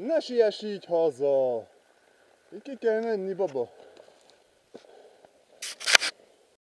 Ne siess így haza! Ki kell menni, baba.